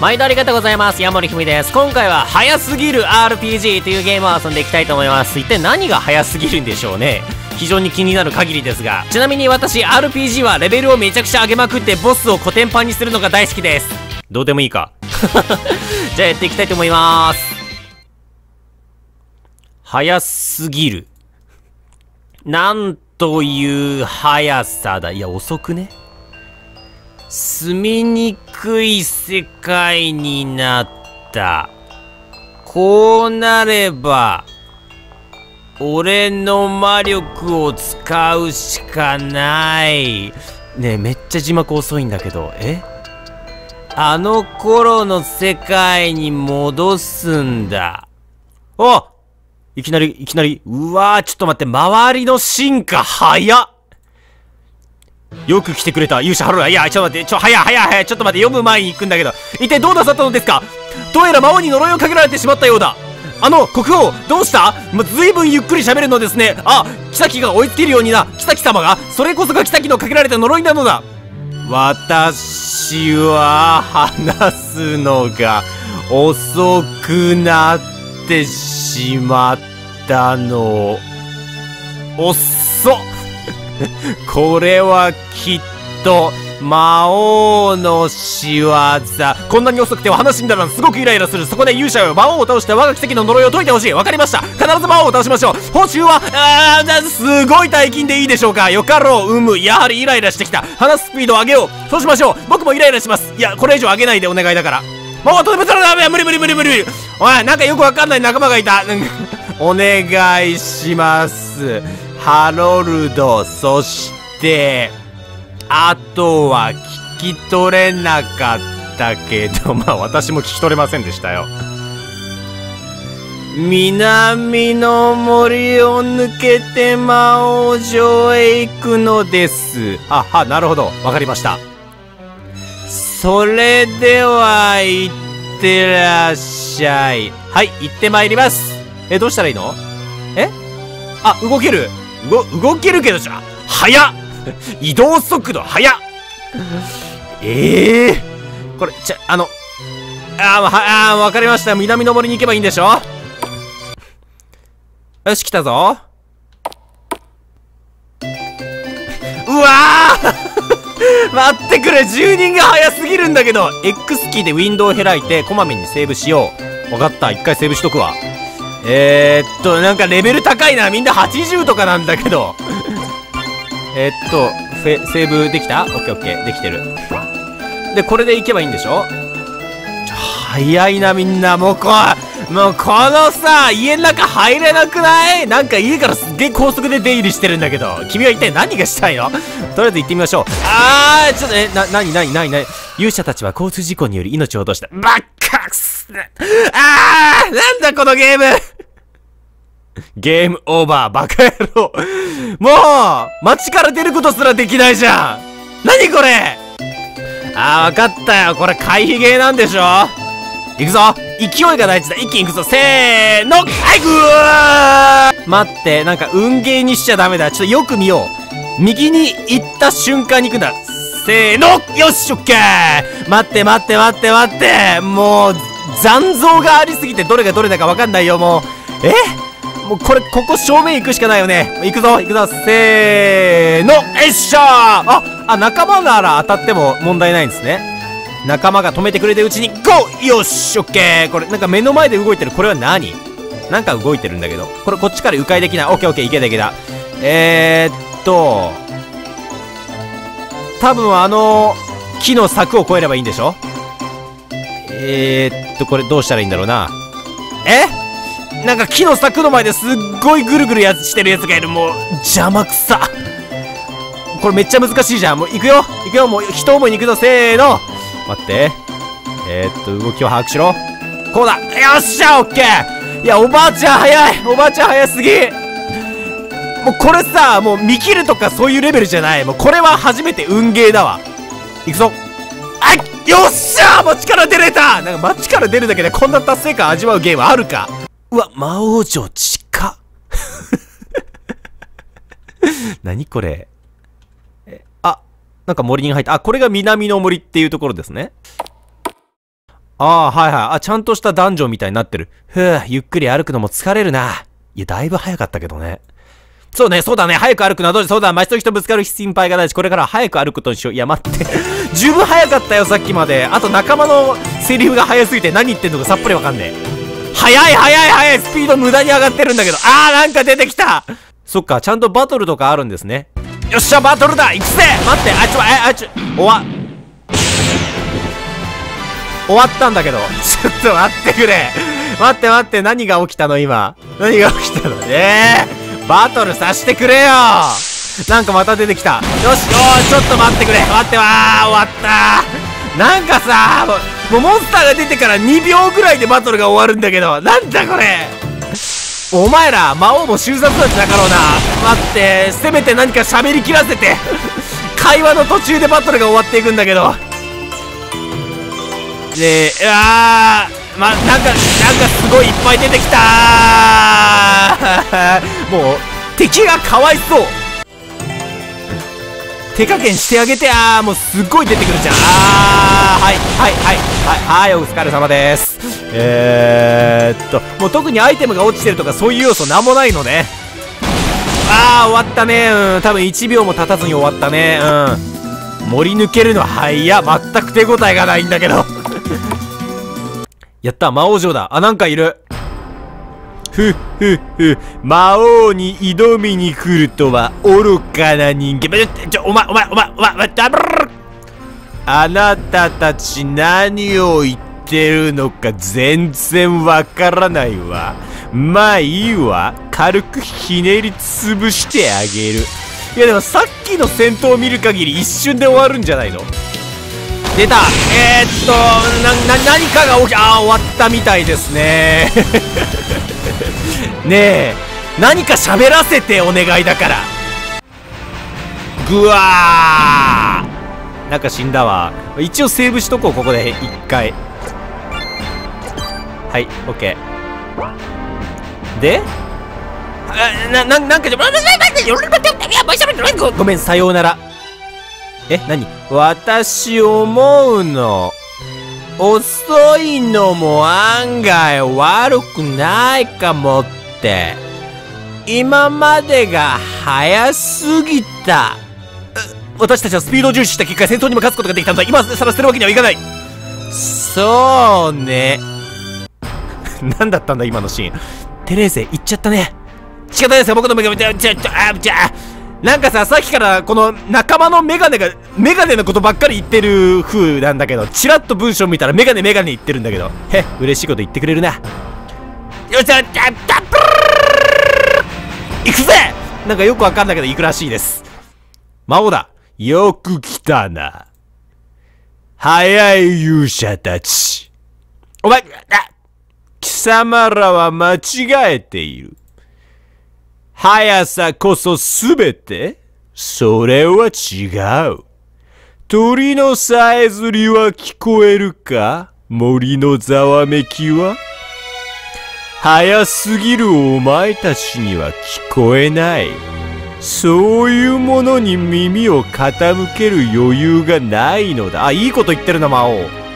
毎度ありがとうございます。山森ひみです。今回は早すぎる RPG というゲームを遊んでいきたいと思います。一体何が早すぎるんでしょうね。非常に気になる限りですが。ちなみに私 RPG はレベルをめちゃくちゃ上げまくってボスをコテンパンにするのが大好きです。どうでもいいか？じゃあやっていきたいと思います。早すぎる。なんという速さだ。いや遅くね？住みにくい世界になった。こうなれば、俺の魔力を使うしかない。ねえ、めっちゃ字幕遅いんだけど、え？あの頃の世界に戻すんだ。あいきなり、いきなり、うわー、ちょっと待って、周りの進化早っよく来てくれた勇者ハロラ。いやちょっと待ってちょ早い早い早い。ちょっと待って読む前に行くんだけど。一体どうなさったのですか？どうやら魔王に呪いをかけられてしまったようだ。あの国王どうした？ま、ずいぶんゆっくり喋るのですね。あ妃が追いつけるようにな。妃様がそれこそが妃のかけられた呪いなのだ。私は話すのが遅くなってしまったの。遅っ。これはきっと魔王の仕業。こんなに遅くては話にならんすごくイライラする。そこで勇者よ魔王を倒して我が奇跡の呪いを解いてほしい。わかりました。必ず魔王を倒しましょう。報酬はあーすごい大金でいいでしょうか。よかろううむ。やはりイライラしてきた。話すスピードを上げよう。そうしましょう。僕もイライラします。いやこれ以上上げないでお願いだから。魔王とどめたらダメ。無理無理無理無理。おいなんかよくわかんない仲間がいた。お願いします。ハロルド、そして、あとは聞き取れなかったけど、まあ私も聞き取れませんでしたよ。南の森を抜けて魔王城へ行くのです。あ、は、なるほど。わかりました。それでは、行ってらっしゃい。はい、行ってまいります。え、どうしたらいいの？え？あ、動ける動、けるけどじゃ、早っ移動速度早っええー、これ、ちゃ、あの、あー、は、あー、わかりました。南の森に行けばいいんでしょ？よし、来たぞ。うわ 待ってくれ住人が早すぎるんだけど X キーでウィンドウを開いてこまめにセーブしよう。わかった。一回セーブしとくわ。えー、っと、なんかレベル高いな。みんな80とかなんだけど。えっと、セーブできた？オッケーオッケー。できてる。で、これでいけばいいんでしょ？ょ早いな、みんな。もうこう、もうこのさ、家の中入れなくない？なんか家からすっげえ高速で出入りしてるんだけど。君は一体何がしたいの？とりあえず行ってみましょう。あー、ちょっと、え、な、なになになになに勇者たちは交通事故により命を落とした。バッカクスあーなんだこのゲームゲームオーバー、バカ野郎。もう、街から出ることすらできないじゃん。何これあー、わかったよ。これ回避ゲーなんでしょ行くぞ勢いが大事だ。一気に行くぞ。せーのはい、ぐわー待って、なんか運ゲーにしちゃダメだ。ちょっとよく見よう。右に行った瞬間に行くんだ。せーのよし、オッケー待って待って待って待ってもう、残像がありすぎてどれがどれだかわかんないよ、もう。え？もうこれ、ここ正面行くしかないよね。行くぞ、行くぞ、せーの、えっしゃーあ、あ、仲間なら当たっても問題ないんですね。仲間が止めてくれてるうちに、ゴーよし、オッケーこれ、なんか目の前で動いてる。これは何？なんか動いてるんだけど。これ、こっちから迂回できない。オッケーオッケー、いけたいけた。えーっと、多分あの、木の柵を越えればいいんでしょ？えー、っと、これどうしたらいいんだろうな。え？なんか木の柵の前ですっごいぐるぐるやしてるやつがいる。もう、邪魔くさ。これめっちゃ難しいじゃん。もう行くよ行くよもう一思いに行くぞ。せーの待って。えー、っと、動きを把握しろ。こうだよっしゃオッケーいや、おばあちゃん早いおばあちゃん早すぎもうこれさ、もう見切るとかそういうレベルじゃない。もうこれは初めて運ゲーだわ。行くぞ。あよっしゃー街から出れたなんか街から出るだけでこんな達成感味わうゲームあるか？うわ、魔王城近っ 何これ？え、あ、なんか森に入った。あ、これが南の森っていうところですね。ああ、はいはい。あ、ちゃんとしたダンジョンみたいになってる。ふぅ、ゆっくり歩くのも疲れるな。いや、だいぶ早かったけどね。そうね、そうだね。早く歩くのはどうしそうだ。街の人ぶつかる心配がないし、これから早く歩くことにしよう。いや、待って。十分早かったよ、さっきまで。あと仲間のセリフが早すぎて何言ってんのかさっぱりわかんねえ。早い早い早いスピード無駄に上がってるんだけど。あー、なんか出てきたそっか、ちゃんとバトルとかあるんですね。よっしゃ、バトルだ行くぜ待って、あちょ、あ、あちょ、終わ、終わったんだけど。ちょっと待ってくれ。待って待って、何が起きたの今。何が起きたの？ええー、バトルさせてくれよなんかまた出てきた。よし、おー、ちょっと待ってくれ。待って、わー、終わったなんかさもうモンスターが出てから2秒ぐらいでバトルが終わるんだけど、なんだこれお前ら、魔王も収殺なんじゃなかろうな。待って、せめて何か喋り切らせて。会話の途中でバトルが終わっていくんだけど。で、うわ、ま、なんか、なんかすごいいっぱい出てきた もう、敵がかわいそう手加減してあげて、あー、もうすっごい出てくるじゃん。あー、はい、はい、はい、はい、はい、お疲れ様です。えーっと、もう特にアイテムが落ちてるとかそういう要素なんもないのね。あー、終わったね。うん、多分1秒も経たずに終わったね。うん。盛り抜けるのは、いや、全く手応えがないんだけど やった魔王城だあ、なんかいるふっふっふ、魔王に挑みに来るとは愚かな人間。ちょ、お前、お前、お前、お前、ダブルあなたたち何を言ってるのか全然わからないわ。まあいいわ。軽くひねり潰してあげる。いやでもさっきの戦闘を見る限り一瞬で終わるんじゃないの？出たえー、っとなな何かが起きああ終わったみたいですねねえ何か喋らせてお願いだからぐわーなんか死んだわ一応セーブしとこうここで一回はいオッケーでな、な、なんか、ごめん、さようなら。え、何？私思うの。遅いのも案外悪くないかもって。今までが早すぎた。私たちはスピード重視した結果戦争にも勝つことができたんだ。今さら捨てるわけにはいかない。そうね。何だったんだ今のシーン。テレーゼ、言っちゃったね。仕方ないですよ、僕の目が、じゃ、じゃ、じゃ、なんかさ、さっきからこの仲間のメガネが、メガネのことばっかり言ってる風なんだけど、チラッと文章見たらメガネメガネ言ってるんだけど、へ、嬉しいこと言ってくれるな。よっしゃ、じゃ、ダブ行くぜなんかよくわかんないけど行くらしいです。魔王だ。よく来たな。早い勇者たち。お前、あ貴様らは間違えている。速さこそすべてそれは違う。鳥のさえずりは聞こえるか？森のざわめきは？早すぎるお前たちには聞こえない。そういうものに耳を傾ける余裕がないのだ。あ、いいこと言ってるな、魔王。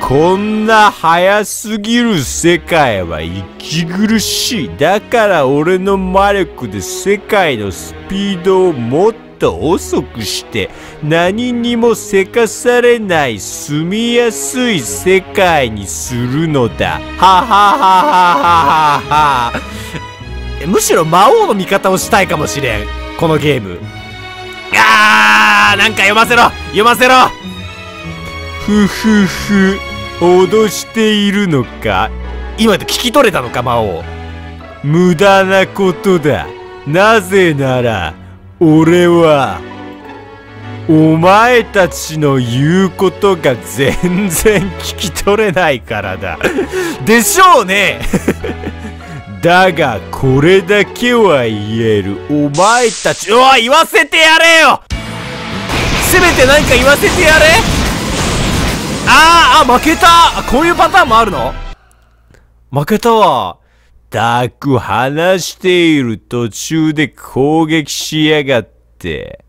こんな早すぎる世界は息苦しい。だから俺の魔力で世界のスピードをもっと遅くして何にもせかされない住みやすい世界にするのだ。ははははははは。むしろ魔王の味方をしたいかもしれん。このゲーム。あーなんか読ませろ読ませろふふふ。脅しているのか？今で聞き取れたのか魔王無駄なことだ。なぜなら俺はお前たちの言うことが全然聞き取れないからだ。でしょうね？だがこれだけは言える。お前たちおい言わせてやれよ！せめて何か言わせてやれ！あーあ、負けたこういうパターンもあるの？負けたわ。たく話している途中で攻撃しやがって。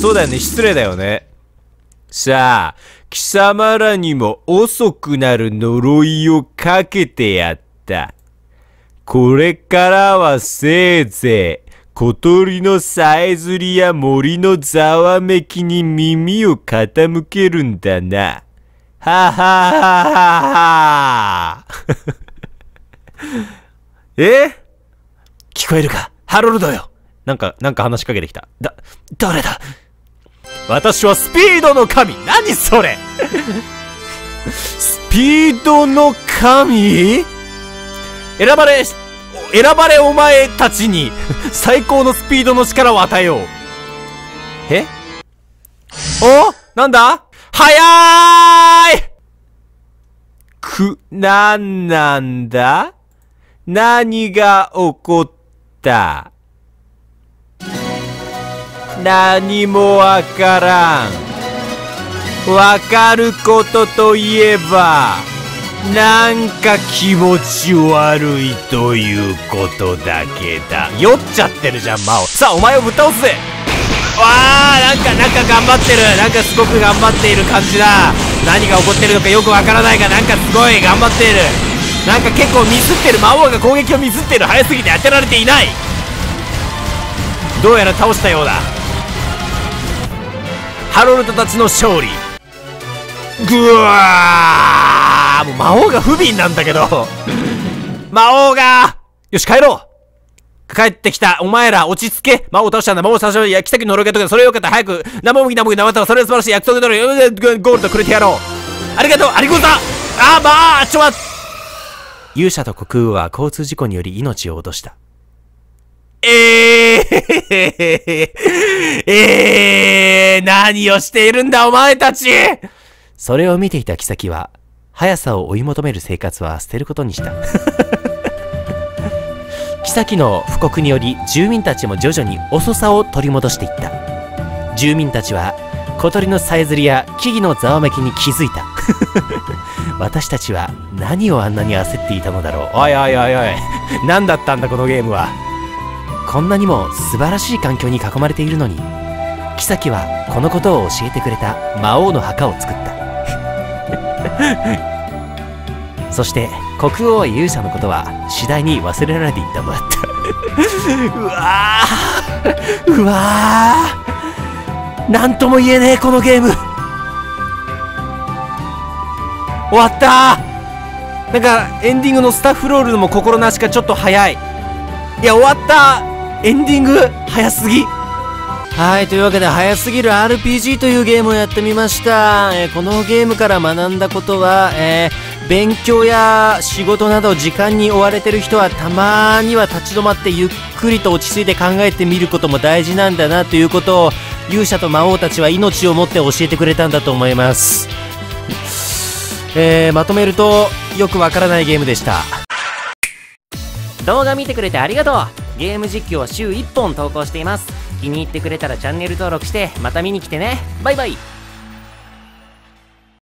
そうだよね、失礼だよね。さあ、貴様らにも遅くなる呪いをかけてやった。これからはせいぜい小鳥のさえずりや森のざわめきに耳を傾けるんだな。はははははえ？聞こえるか？ハロルドよ。なんか、なんか話しかけてきた。だ、誰だ？私はスピードの神。何それ？スピードの神？選ばれ、選ばれお前たちに 最高のスピードの力を与えよう。え？お？なんだ？早い！く、なんなんだ？何が起こった？何もわからん。わかることといえば、なんか気持ち悪いということだけだ。酔っちゃってるじゃん、マオ。さあ、お前をぶっ倒すぜわあなんか、なんか頑張ってる。なんかすごく頑張っている感じだ。何が起こってるのかよくわからないが、なんかすごい頑張っている。なんか結構ミスってる。魔王が攻撃をミスってる。早すぎて当てられていない。どうやら倒したようだ。ハロルドたちの勝利。ぐわーもう魔王が不憫なんだけど。魔王がよし、帰ろう帰ってきた。お前ら、落ち着け。魔王倒したんだ。魔王倒したんだ。いや、奇跡の呪いがとか、それよかった。早く、生麦生麦生った、それ素晴らしい。約束通り、ゴールドくれてやろう。ありがとう、ありがとうあー、まあ、ちょ待っ勇者と国王は交通事故により命を落とした。えー、えー、何をしているんだお前たちそれを見ていた妃は、速さを追い求める生活は捨てることにした。妃の布告により住民たちも徐々に遅さを取り戻していった。住民たちは小鳥のさえずりや木々のざわめきに気づいた。私たちは何をあんなに焦っていたのだろう。おいおいおいおい。何だったんだこのゲームは。こんなにも素晴らしい環境に囲まれているのに、妃はこのことを教えてくれた魔王の墓を作った。そして国王勇者のことは次第に忘れられていったのだった。うわー。うわー。なんとも言えねえこのゲーム。終わったなんかエンディングのスタッフロールのも心なしかちょっと早い。いや終わったエンディング早すぎ。はい、というわけで、早すぎる RPG というゲームをやってみました。えーこのゲームから学んだことは、えー勉強や仕事など時間に追われてる人はたまには立ち止まってゆっくりと落ち着いて考えてみることも大事なんだなということを勇者と魔王たちは命をもって教えてくれたんだと思います。えーまとめるとよくわからないゲームでした。動画見てくれてありがとうゲーム実況は週1本投稿しています気に入ってくれたらチャンネル登録してまた見に来てね。バイバイ。